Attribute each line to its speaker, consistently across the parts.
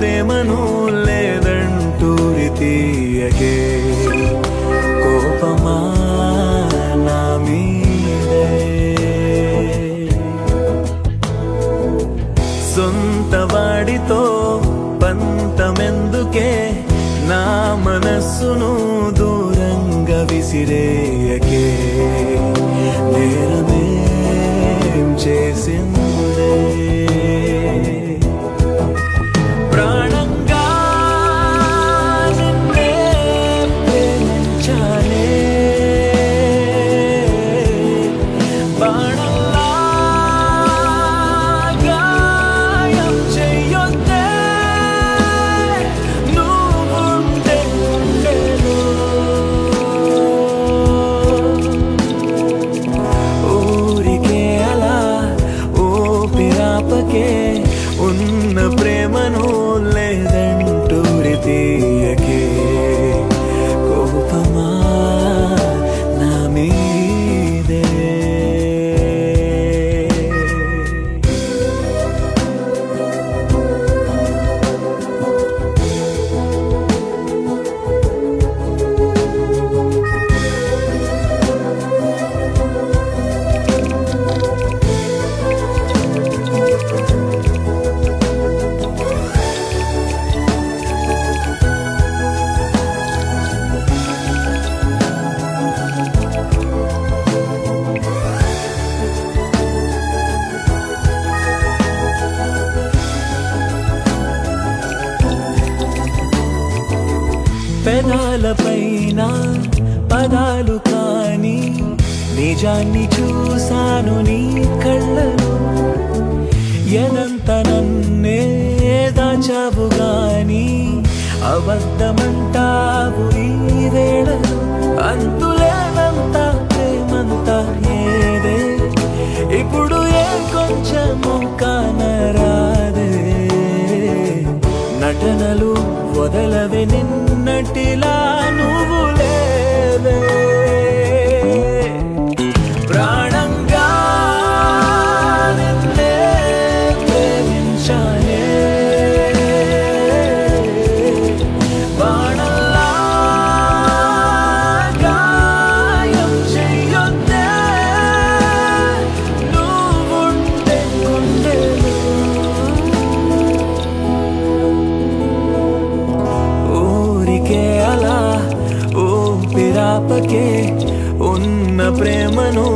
Speaker 1: ప్రేమను లేదంటూ తీయకే. కోపమా నా మీదే. సొంత వాడితో పంతమెందుకే నా మనస్సును దూరంగా విసిరేయకే. నేరమేం చేసిందే? न प्रेम పెదాలపైన పదాలు కానీ నిజాన్ని చూశాను నీ కళ్ళను ఎదంత నన్నే దాచావు గాని అబద్ధమంటావు ఈ వేళను అంతులేనంత ప్రేమంతా ఏదే? ఇప్పుడు ఏ కొంచెము కానరాదే? నటనలు వదలవే నిన్నటిలా నువ్వు లేవే. ఉన్న ప్రేమను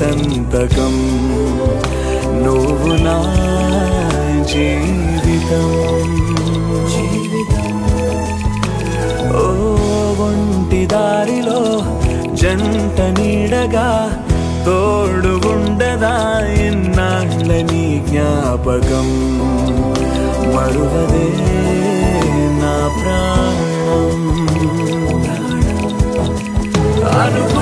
Speaker 1: సంతకం. నువ్వు నా జీవితం. ఓ ఒంటి దారిలో జంట నీడగా తోడు ఉండదా ఇన్నాళ్ళని జ్ఞాపకం? మరువదే నా ప్రాణం. అనుకుంటే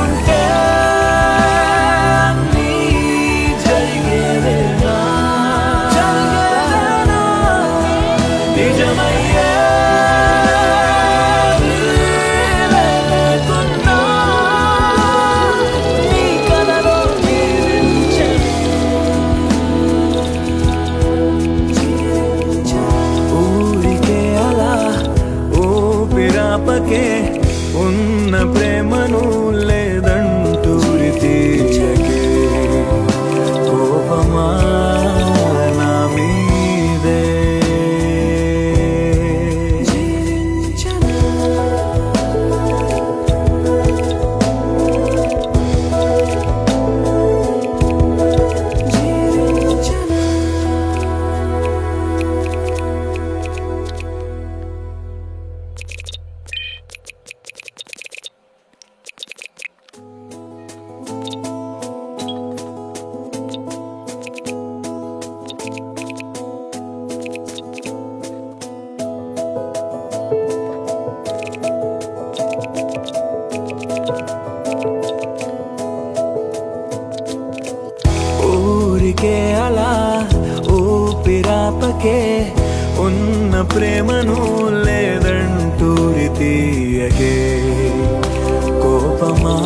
Speaker 1: అలా ఊపిరాపకే అలా ఊపిరాపకే ఉన్న ప్రేమను లేదంటూరి తీయకే కోపమా